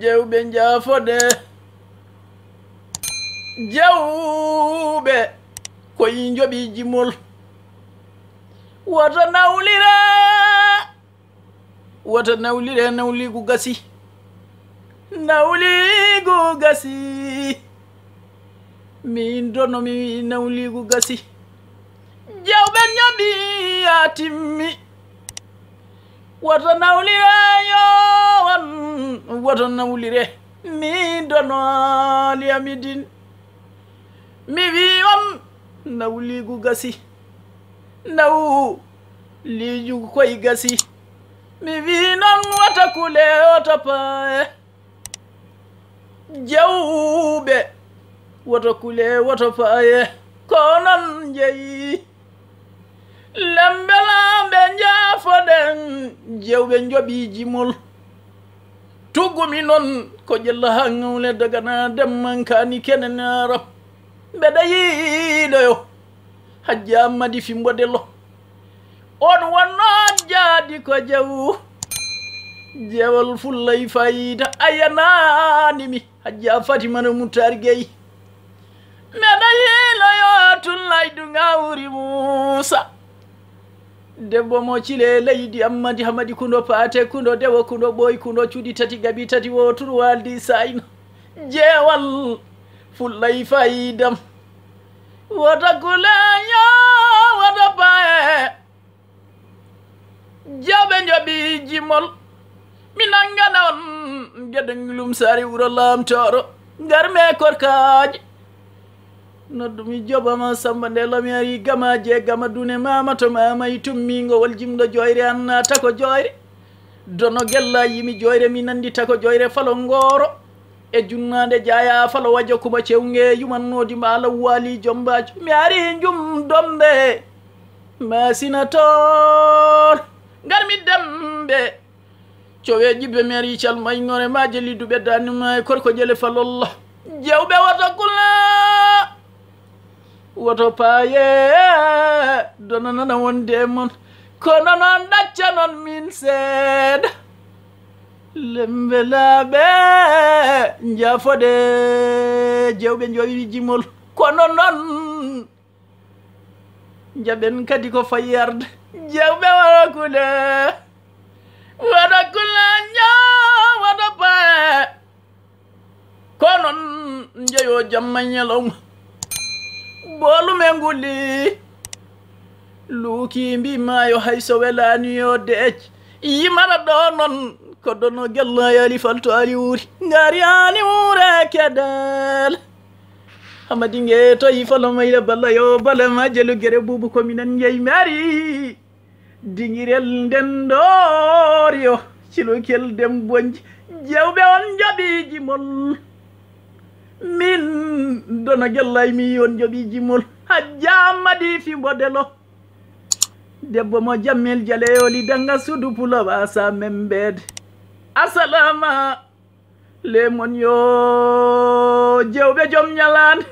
jewɓe jaafode jawɓe koye joɓi jimol. Wata nawlire woto nawlire nawligu gasi nawligu gasi min donomi nawligu gasi jawɓe ñoɓi ya timmi woto nawlire yowan woto nawlire mi donoliyamidin mi wi on nawligu gasi naw lijugu koye gasi. Mi wi noon wata kule oto pae. Jawɓe woto kule woto faaye ko noon jeyi lembelaɓe jaafoɗen jewɓe joɓi jimol tuggumi noon ko ƴella ha ŋawle dagana demmankani kenen arab mbeɗa yiiɗoyo hajja ammadi fimbodello on wonno jaadi ko jawu jewol fullay fayida ayananimi hajja a fatimana mutari gueyi loyo tun laydu ngawri musa. Debbo mo cile leydi ammadi hamadi kundo paate kundo dewo kundo ɓoyi kundo cuuɗi tati gaɓi tati wotur waldi sayno jeewal fullay fayidam wota kuleyo wota pae jaɓe joɓi jimol mi nangana on geɗe ngilum sari wuro lamtoro ngarme korkaje noddu mi joɓama samba nde lami ari gamaje gama dune mama to mamayi tummigo wol jimɗo joyre an nata ko joyre. Dono gella yimi joyre mi nandita ko joyre falo ngoro. E junnade jaya falo wajo kuma cewge yumannodi mbala wali jombajo. Mi ari jum dombe masinator garmi dembe. Cowe jibbe mi ari calmaygore ma jelli ɓeddanima e korko jele falollah jewɓe wata kulna. Woto paye dono nana wonde mon kono noon ɗacca noon min seeɗa lembe laaɓe jafode jewɓe jowi jimol kono noon jaɓen kadi ko fayyarde jewɓe waɗa kule. Waɗa kule ña waɗa paye konon jeyo jamma ñalawma boolume nguli luuki mbimayo hayso welaniyo deej yimara ɗo noon ko dono gellayali falto ali wuuri. Ngari ani wuure kedel. Hamadi nge to toyi falomayla ma jelu gere buubu kominan yey mari dingirel nden ɗoori o dem bonji. Jewɓe on jaɓiji mol. min dono gellay mi on joɓi jimmol ha jammadi fi bodelo. Debbo mo jammel jaleyoli danga sudu pulo wasa membede asalama lemon yo jewɓe joom ñalande